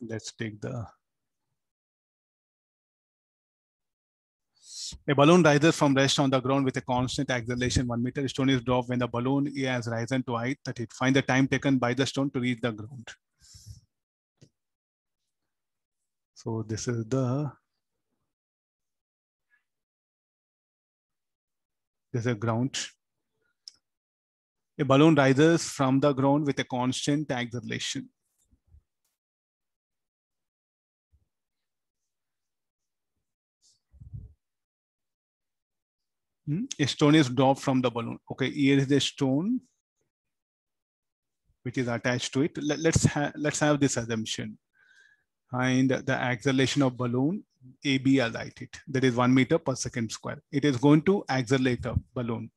Let's take the A balloon rises from rest on the ground with a constant acceleration one meter. Stone is dropped when the balloon has risen to height that it find the time taken by the stone to reach the ground. So this is the this is a ground. A balloon rises from the ground with a constant acceleration. Hmm? A stone is dropped from the balloon. Okay, here is the stone which is attached to it. Let, us ha let's have this assumption. And the acceleration of balloon AB, write it. That is one meter per second square. It is going to accelerate a balloon.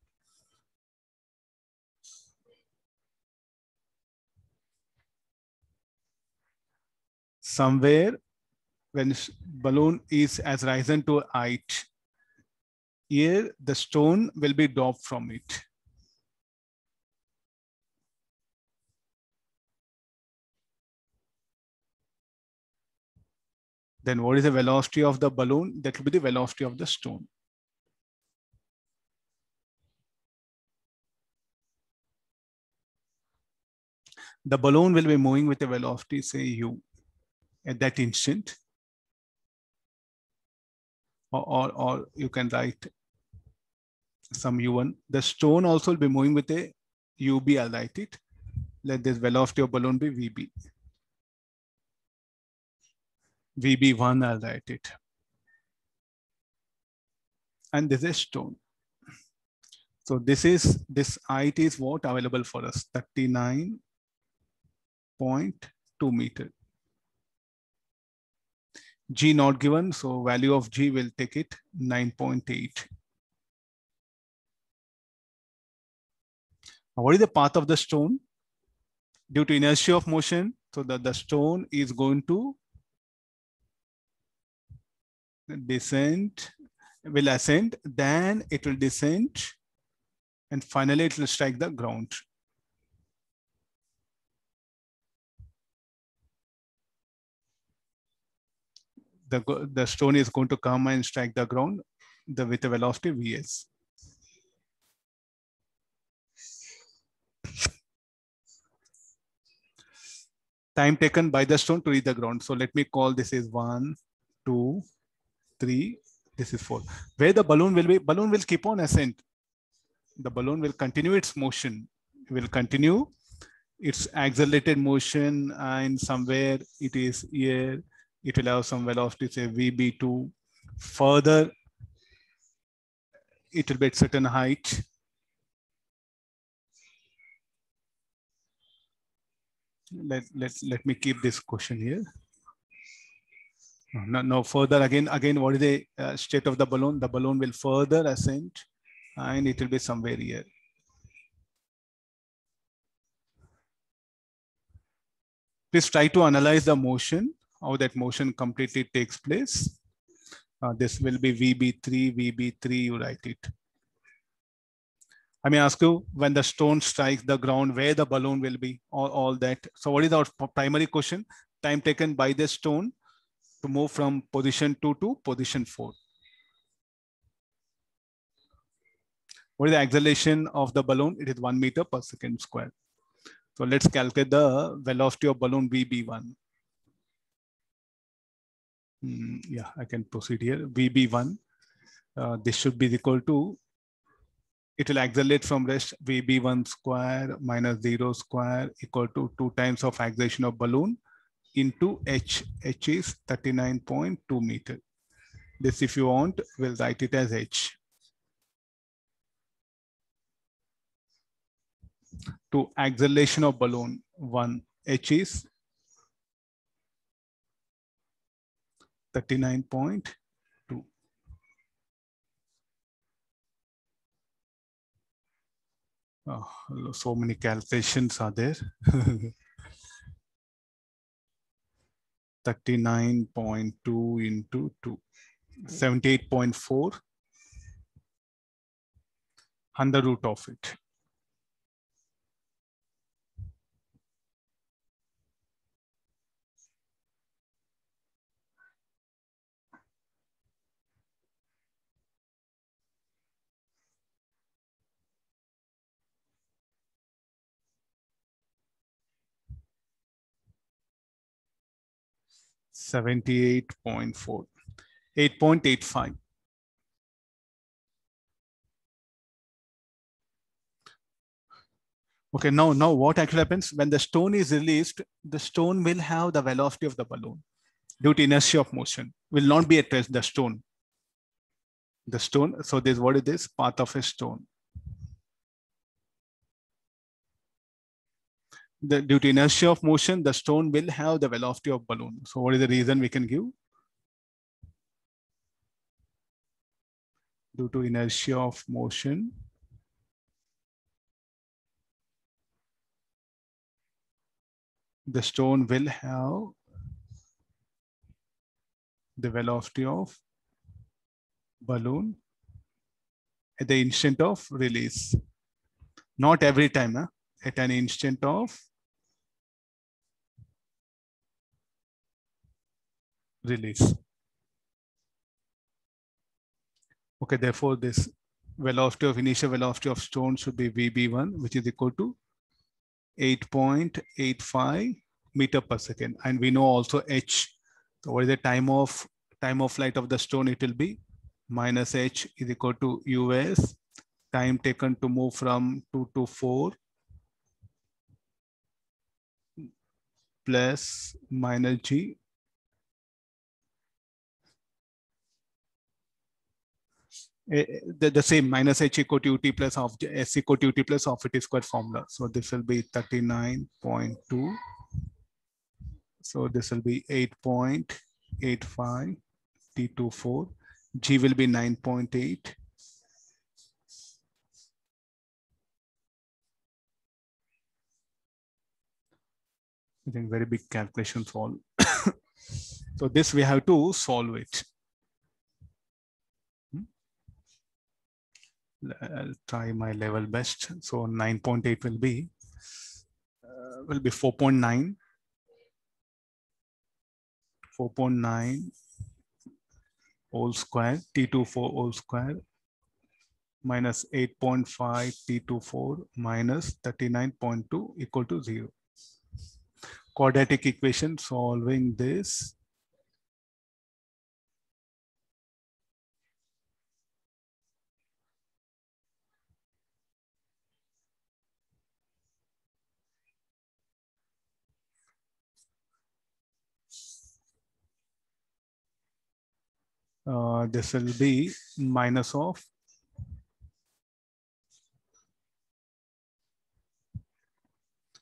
Somewhere when balloon is as risen to height, here the stone will be dropped from it. Then what is the velocity of the balloon? That will be the velocity of the stone. The balloon will be moving with a velocity, say u, at that instant. Or, or, or you can write some u1. The stone also will be moving with a ub, I'll write it. Let this velocity of balloon be vb. VB1, I'll write it. And this is stone. So this is, this height is what available for us, 39.2 meter. G not given, so value of G will take it 9.8. What is the path of the stone? Due to inertia of motion, so that the stone is going to descend, will ascend, then it will descend, and finally it will strike the ground. The, the stone is going to come and strike the ground the, with a velocity Vs. Time taken by the stone to reach the ground. So let me call this is one, two, three, this is four. Where the balloon will be, balloon will keep on ascent. The balloon will continue its motion, it will continue its accelerated motion and somewhere it is here, it will have some velocity, say VB2. Further, it will be at certain height. Let, let, let me keep this question here. No, no further again, again, what is the uh, state of the balloon? The balloon will further ascend and it will be somewhere here. Please try to analyze the motion, how that motion completely takes place. Uh, this will be VB3, VB3, you write it. I may ask you when the stone strikes the ground, where the balloon will be, all, all that. So what is our primary question? Time taken by the stone to move from position 2 to position 4. What is the acceleration of the balloon? It is 1 meter per second square. So let's calculate the velocity of balloon VB1. Mm, yeah, I can proceed here. VB1, uh, this should be equal to, it will accelerate from rest VB1 square minus 0 square equal to 2 times of acceleration of balloon into h. h is 39.2 meter. This, if you want, we'll write it as h. To acceleration of balloon, 1 h is 39.2. Oh, so many calculations are there. 39.2 into 2, 78.4, under root of it. 78.4, 8.85. Okay, now, now what actually happens when the stone is released, the stone will have the velocity of the balloon due to inertia of motion, will not be at rest, the stone. The stone, so this, what is this? Path of a stone. The, due to inertia of motion, the stone will have the velocity of balloon. So what is the reason we can give? Due to inertia of motion, the stone will have the velocity of balloon at the instant of release. Not every time, huh? at an instant of release. Okay, therefore this velocity of initial velocity of stone should be VB1, which is equal to 8.85 meter per second. And we know also H, so what is the time of time of flight of the stone? It will be minus H is equal to US, time taken to move from two to four, plus minus G Eh, eh, the, the same minus h equal to ut plus of s equal to ut plus of it squared formula. So this will be 39.2. So this will be 8.85 T24. G will be 9.8. I think very big calculation all. so this we have to solve it. I'll try my level best. So 9.8 will be uh, will be 4.9. 4.9 whole square T24 whole square minus 8.5 T24 minus 39.2 equal to 0. Quadratic equation solving this uh, this will be minus of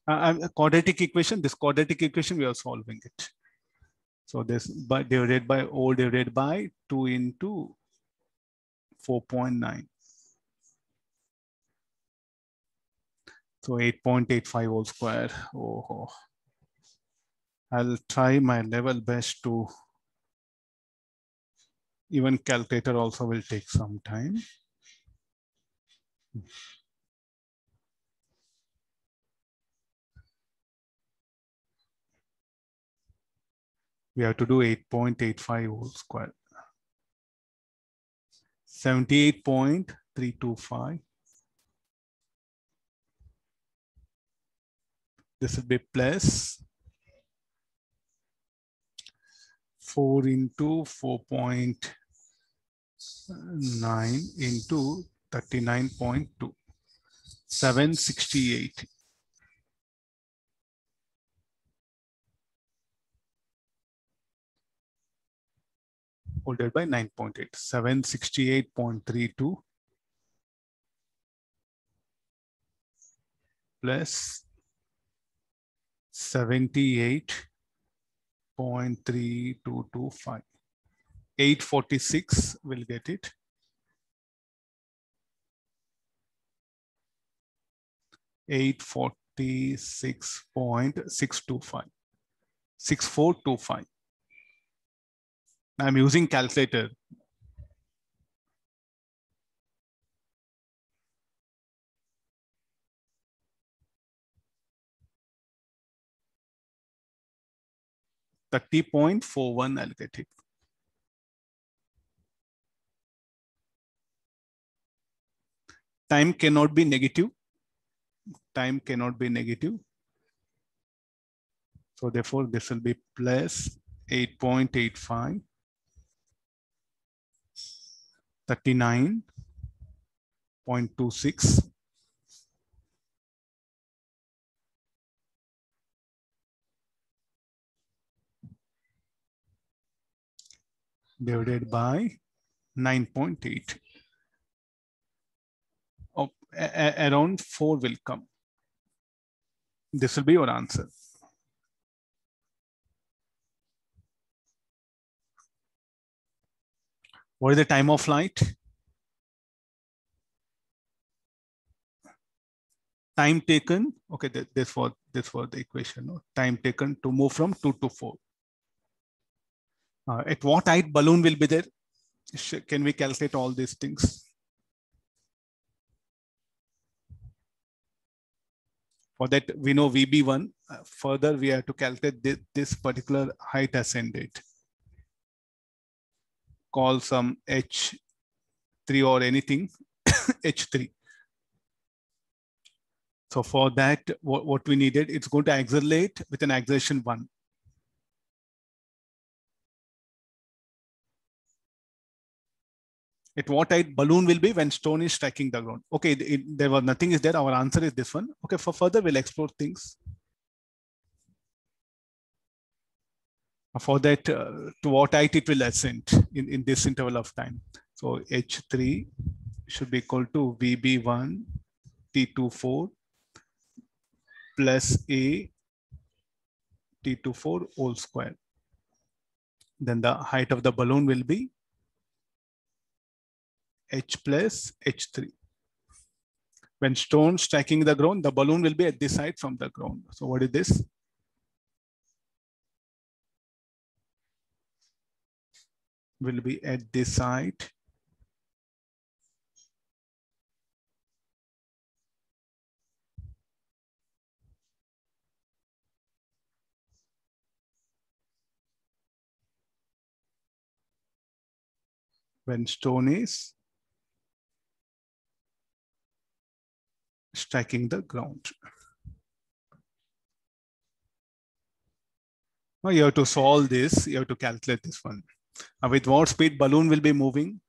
uh, quadratic equation, this quadratic equation, we are solving it. So this by divided by O divided by 2 into 4.9. So 8.85 whole square. Oh, I'll try my level best to even calculator also will take some time. We have to do 8.85 whole square. 78.325. This will be plus 4 into 4.9 into 39.2, 768. Folded by 9.8, 768.32 plus 78 0.3225. 846 will get it. Eight forty six point six two five, six four two five. I'm using calculator. Thirty point four one. I'll get it. Time cannot be negative. Time cannot be negative. So therefore, this will be plus 8.85, 39.26, divided by 9.8. Oh, around 4 will come. This will be your answer. What is the time of flight? Time taken, okay, this was this was the equation. No? Time taken to move from two to four. Uh, at what height balloon will be there? Can we calculate all these things? For that, we know VB1. Uh, further, we have to calculate this, this particular height ascended. Call some H3 or anything, H3. So for that, what, what we needed, it's going to accelerate with an acceleration one. At what height balloon will be when stone is striking the ground. Okay, it, there was nothing is there. Our answer is this one. Okay, for further, we'll explore things. For that, uh, to what height it will ascend in, in this interval of time. So H3 should be equal to VB1 T24 plus A T24 whole square. Then the height of the balloon will be H plus H3. When stone striking the ground, the balloon will be at this side from the ground. So what is this? Will be at this side. When stone is striking the ground. Now you have to solve this, you have to calculate this one. Now with what speed balloon will be moving?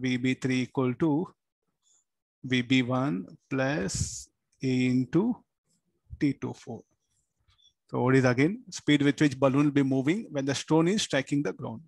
VB3 equal to VB1 plus A into T24. So what is again speed with which balloon will be moving when the stone is striking the ground.